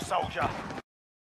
soldier.